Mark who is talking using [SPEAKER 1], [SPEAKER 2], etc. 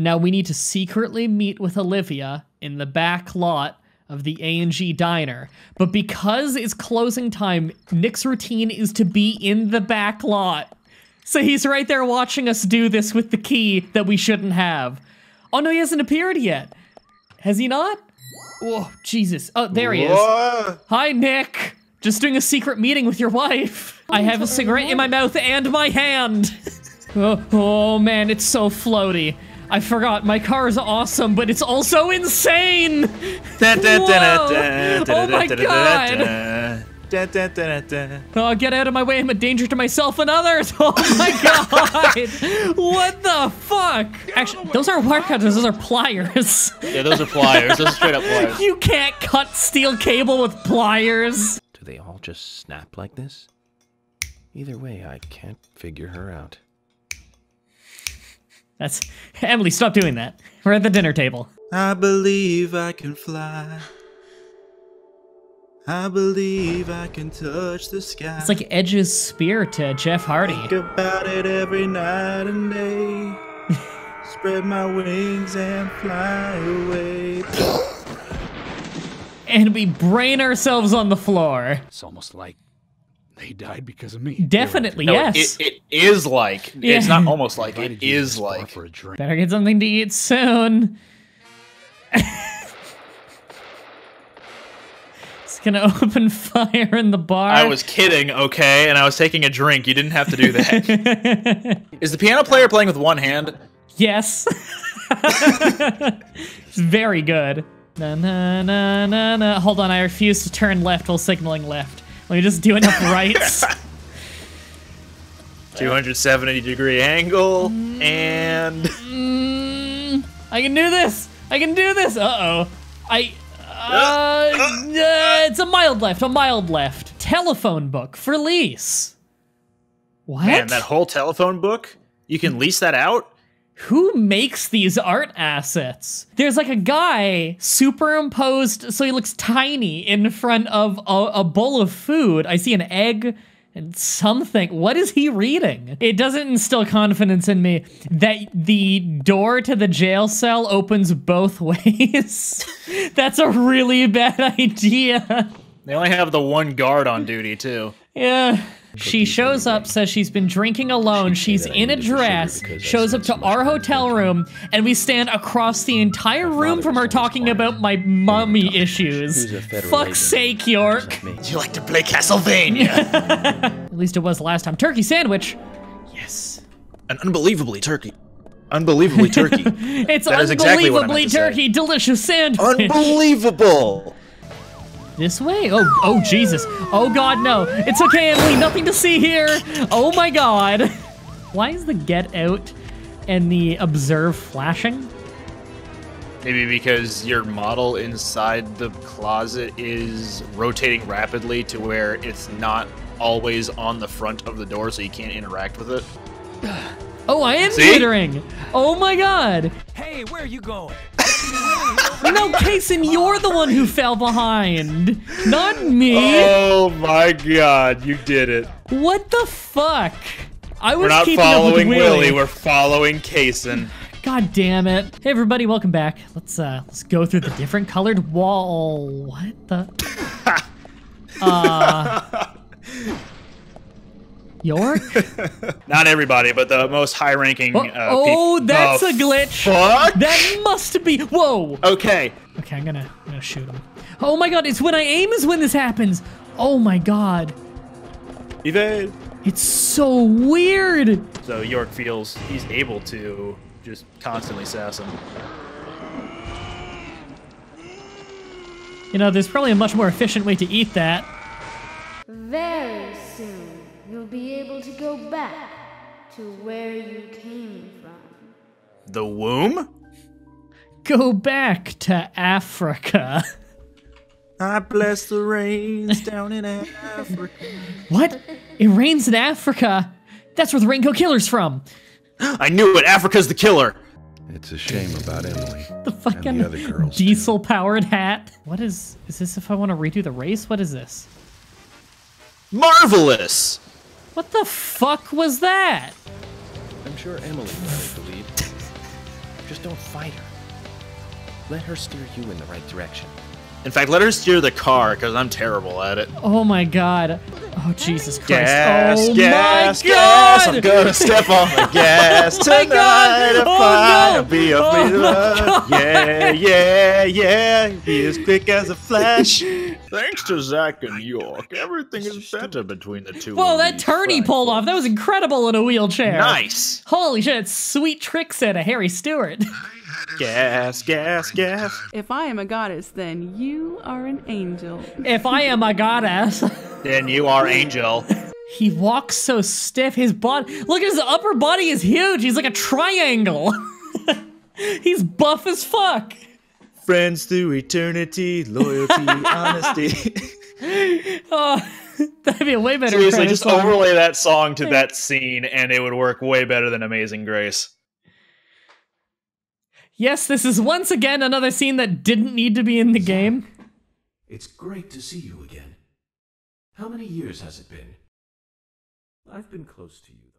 [SPEAKER 1] Now we need to secretly meet with Olivia in the back lot of the A&G diner. But because it's closing time, Nick's routine is to be in the back lot. So he's right there watching us do this with the key that we shouldn't have. Oh no, he hasn't appeared yet. Has he not? Oh, Jesus. Oh, there he is. Hi, Nick. Just doing a secret meeting with your wife. I have a cigarette in my mouth and my hand. oh, oh, man, it's so floaty. I forgot, my car is awesome, but it's also insane. Whoa. Oh my god. Oh, get out of my way, I'm a danger to myself and others. Oh my god. what the fuck? Actually, those are wire cutters, those are pliers.
[SPEAKER 2] Yeah, those are pliers. Those are straight up pliers.
[SPEAKER 1] You can't cut steel cable with pliers.
[SPEAKER 3] Do they all just snap like this? Either way, I can't figure her out.
[SPEAKER 1] That's Emily, stop doing that. We're at the dinner table.
[SPEAKER 4] I believe I can fly. I believe I can touch the sky.
[SPEAKER 1] It's like Edge's spear to Jeff Hardy.
[SPEAKER 4] Think about it every night and day. Spread my wings and fly away.
[SPEAKER 1] And we brain ourselves on the floor.
[SPEAKER 5] It's almost like they died because of me.
[SPEAKER 1] Definitely,
[SPEAKER 2] No,
[SPEAKER 1] yes.
[SPEAKER 2] it, it is like.
[SPEAKER 1] Yeah.
[SPEAKER 2] It's not almost like. It
[SPEAKER 5] Invited you to
[SPEAKER 2] is
[SPEAKER 5] this bar
[SPEAKER 2] like.
[SPEAKER 5] for a drink.
[SPEAKER 1] Better get something to eat soon. It's gonna open fire in the bar.
[SPEAKER 2] I was kidding, okay, and I was taking a drink. You didn't have to do that. is the piano player playing with one hand?
[SPEAKER 1] Yes. it's very good. Na, na, na, na, na. Hold on, I refuse to turn left while signaling left. Let me just do enough rights.
[SPEAKER 2] 270 degree angle, and
[SPEAKER 1] Mm, I can do this. I can do this. Uh oh. I. Uh, uh, it's a mild left. A mild left. Telephone book for lease. What?
[SPEAKER 2] man, that whole telephone book. You can lease that out.
[SPEAKER 1] Who makes these art assets? There's like a guy superimposed so he looks tiny in front of a, a bowl of food. I see an egg and something. What is he reading? It doesn't instill confidence in me that the door to the jail cell opens both ways. That's a really bad idea.
[SPEAKER 2] They only have the one guard on duty too.
[SPEAKER 1] Yeah. She shows up, says she's been drinking alone. She's in a
[SPEAKER 3] needed the sugar
[SPEAKER 1] dress, shows up to our hotel room, and we stand across the entire room from her talking about my mummy issues. Fuck's sake, York.
[SPEAKER 3] Me.
[SPEAKER 2] You like to play Castlevania?
[SPEAKER 1] At least it was the last time. Turkey sandwich. Yes.
[SPEAKER 2] An unbelievably turkey. Unbelievably turkey.
[SPEAKER 1] It's
[SPEAKER 2] That is exactly what I
[SPEAKER 1] unbelievably
[SPEAKER 2] say.
[SPEAKER 1] turkey, delicious sandwich.
[SPEAKER 2] Unbelievable.
[SPEAKER 1] This way? Oh, oh, Jesus. Oh, God, no. It's okay, Emily. Nothing to see here. Oh, my God. Why is the get out and the observe flashing?
[SPEAKER 2] Maybe because your model inside the closet is rotating rapidly to where it's not always on the front of the door, so you can't interact with it.
[SPEAKER 1] Oh, I am
[SPEAKER 2] See?
[SPEAKER 1] jittering. Oh, my God.
[SPEAKER 5] Hey, where are you going?
[SPEAKER 1] No, Kaysen, you're the one who fell behind. Not me.
[SPEAKER 2] Oh my god, you did it.
[SPEAKER 1] What the fuck? I was
[SPEAKER 2] We're not
[SPEAKER 1] keeping up with
[SPEAKER 2] following
[SPEAKER 1] Willie.
[SPEAKER 2] Willie, we're following Kaysen.
[SPEAKER 1] God damn it. Hey everybody, welcome back. Let's uh let's go through the different colored wall. What the Uh York?
[SPEAKER 2] Not everybody, but the most high ranking
[SPEAKER 1] Oh,
[SPEAKER 2] uh, peop-
[SPEAKER 1] oh, that's
[SPEAKER 2] Oh,
[SPEAKER 1] a glitch.
[SPEAKER 2] Fuck?
[SPEAKER 1] That must be Whoa.
[SPEAKER 2] Okay.
[SPEAKER 1] Okay, I'm gonna I'm gonna shoot him. Oh my god, it's when I aim is when this happens. Oh my god.
[SPEAKER 2] Evade.
[SPEAKER 1] It's so weird.
[SPEAKER 2] So York feels he's able to just constantly sass him.
[SPEAKER 1] You know, there's probably a much more efficient way to eat that.
[SPEAKER 6] Very soon, you'll be able to go back to where you came from.
[SPEAKER 2] The womb?
[SPEAKER 1] Go back to Africa.
[SPEAKER 4] I bless the rains down in Africa.
[SPEAKER 1] What? It rains in Africa? That's where the Raincoat Killer's from.
[SPEAKER 2] I knew it. Africa's the killer.
[SPEAKER 3] It's a shame about Emily.
[SPEAKER 1] The fucking
[SPEAKER 3] the other girls, too.
[SPEAKER 1] diesel powered hat. What is is this if I want to redo the race? What is this?
[SPEAKER 2] Marvelous.
[SPEAKER 1] What the fuck was that?
[SPEAKER 3] I'm sure Emily might believe. Just don't fight her. Let her steer you in the right direction.
[SPEAKER 2] In fact, let her steer the car because I'm terrible at it.
[SPEAKER 1] Oh my god. Oh Jesus Christ.
[SPEAKER 2] Gas,
[SPEAKER 1] oh
[SPEAKER 2] gas,
[SPEAKER 1] my
[SPEAKER 2] gas!
[SPEAKER 1] god.
[SPEAKER 2] I'm gonna step on the gas
[SPEAKER 1] Oh my
[SPEAKER 2] tonight.
[SPEAKER 1] God!
[SPEAKER 2] and
[SPEAKER 1] Oh
[SPEAKER 2] fly
[SPEAKER 1] no!
[SPEAKER 2] and be a
[SPEAKER 1] Oh
[SPEAKER 2] free
[SPEAKER 1] my
[SPEAKER 2] love. Yeah, yeah, yeah. Be as quick as a flash. Thanks to Zach and York, everything is better between the two.
[SPEAKER 1] Whoa,
[SPEAKER 2] of
[SPEAKER 1] that
[SPEAKER 2] these
[SPEAKER 1] turn he pulled off. That was incredible in a wheelchair.
[SPEAKER 2] Nice.
[SPEAKER 1] Holy shit, sweet tricks out of Harry Stewart.
[SPEAKER 2] Gas, gas, gas.
[SPEAKER 7] If I am a goddess, then you are an angel.
[SPEAKER 1] if I am a goddess.
[SPEAKER 2] Then you are Angel.
[SPEAKER 1] He walks so stiff. His body, look, at his upper body is huge. He's like a triangle. He's buff as fuck.
[SPEAKER 4] Friends through eternity, loyalty, honesty.
[SPEAKER 1] Oh, that'd be a way better.
[SPEAKER 2] Seriously, just
[SPEAKER 1] song.
[SPEAKER 2] overlay that song to that scene, and it would work way better than Amazing Grace.
[SPEAKER 1] Yes, this is once again another scene that didn't need to be in the game.
[SPEAKER 8] It's great to see you again. How many years has it been? I've been close to you.